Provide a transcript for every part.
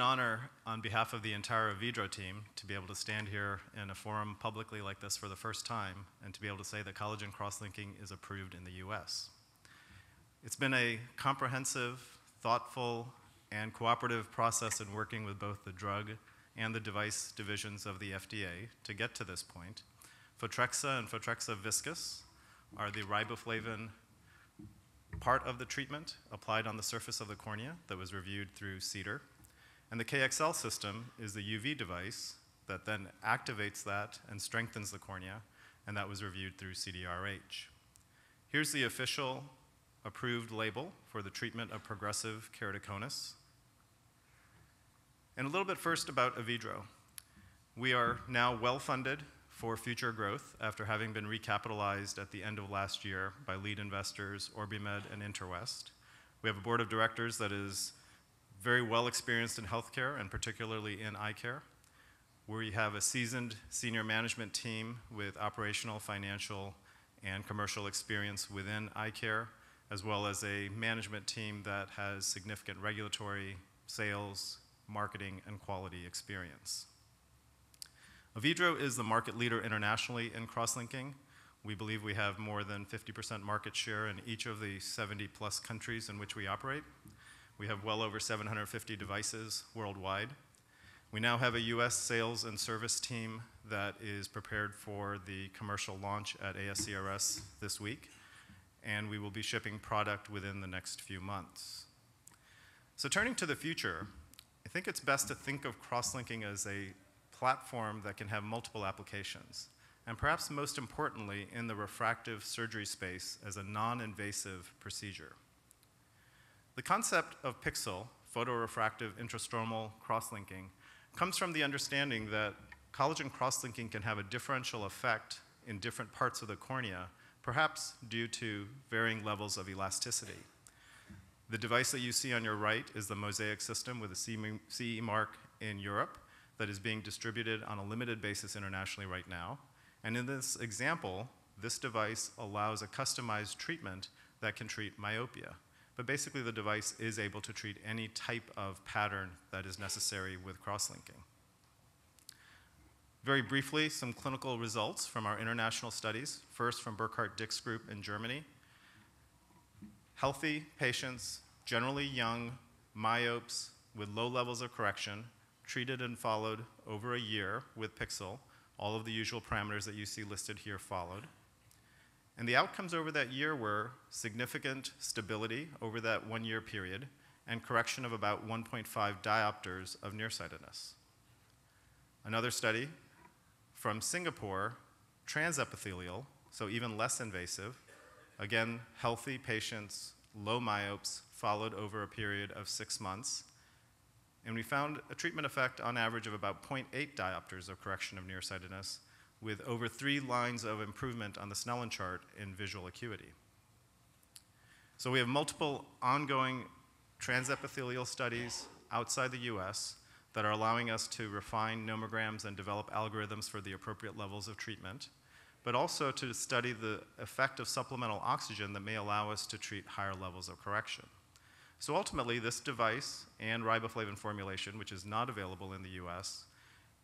honor on behalf of the entire Avedro team to be able to stand here in a forum publicly like this for the first time and to be able to say that collagen cross-linking is approved in the US. It's been a comprehensive, thoughtful, and cooperative process in working with both the drug and the device divisions of the FDA to get to this point. Photrexa and Photrexa Viscous are the riboflavin part of the treatment applied on the surface of the cornea that was reviewed through CDER. And the KXL system is the UV device that then activates that and strengthens the cornea, and that was reviewed through CDRH. Here's the official approved label for the treatment of progressive keratoconus. And a little bit first about Avedro. We are now well-funded for future growth after having been recapitalized at the end of last year by lead investors OrbiMed and Interwest. We have a board of directors that is very well experienced in healthcare and particularly in eye care. We have a seasoned senior management team with operational, financial, and commercial experience within eye care, as well as a management team that has significant regulatory, sales, marketing, and quality experience. Avedro is the market leader internationally in cross-linking. We believe we have more than 50% market share in each of the 70-plus countries in which we operate. We have well over 750 devices worldwide. We now have a U.S. sales and service team that is prepared for the commercial launch at ASCRS this week, and we will be shipping product within the next few months. So turning to the future, I think it's best to think of cross-linking as a platform that can have multiple applications, and perhaps most importantly, in the refractive surgery space as a non-invasive procedure. The concept of PiXL, photorefractive intrastromal cross-linking, comes from the understanding that collagen cross-linking can have a differential effect in different parts of the cornea, perhaps due to varying levels of elasticity. The device that you see on your right is the Mosaic system with a CE mark in Europe that is being distributed on a limited basis internationally right now. And in this example, this device allows a customized treatment that can treat myopia. But basically, the device is able to treat any type of pattern that is necessary with cross-linking. Very briefly, some clinical results from our international studies, first from Burkhard Dick's group in Germany. Healthy patients, generally young, myopes with low levels of correction, treated and followed over a year with PiXL. All of the usual parameters that you see listed here followed. And the outcomes over that year were significant stability over that one-year period and correction of about 1.5 diopters of nearsightedness. Another study from Singapore, transepithelial, so even less invasive, again, healthy patients, low myopes, followed over a period of six months, and we found a treatment effect on average of about 0.8 diopters of correction of nearsightedness with over three lines of improvement on the Snellen chart in visual acuity. So we have multiple ongoing transepithelial studies outside the US that are allowing us to refine nomograms and develop algorithms for the appropriate levels of treatment, but also to study the effect of supplemental oxygen that may allow us to treat higher levels of correction. So ultimately, this device and riboflavin formulation, which is not available in the US,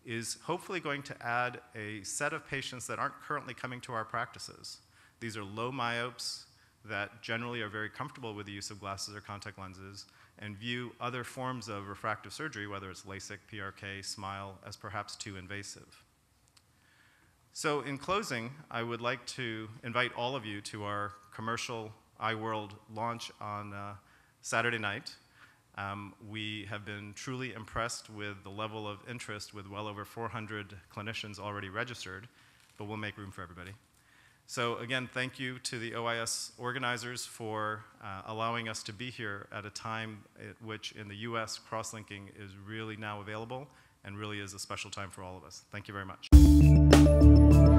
is hopefully going to add a set of patients that aren't currently coming to our practices. These are low myopes that generally are very comfortable with the use of glasses or contact lenses and view other forms of refractive surgery, whether it's LASIK, PRK, SMILE, as perhaps too invasive. So in closing, I would like to invite all of you to our commercial EyeWorld launch on uh, Saturday night. Um, we have been truly impressed with the level of interest with well over 400 clinicians already registered, but we'll make room for everybody. So again, thank you to the OIS organizers for uh, allowing us to be here at a time at which in the US cross-linking is really now available and really is a special time for all of us. Thank you very much.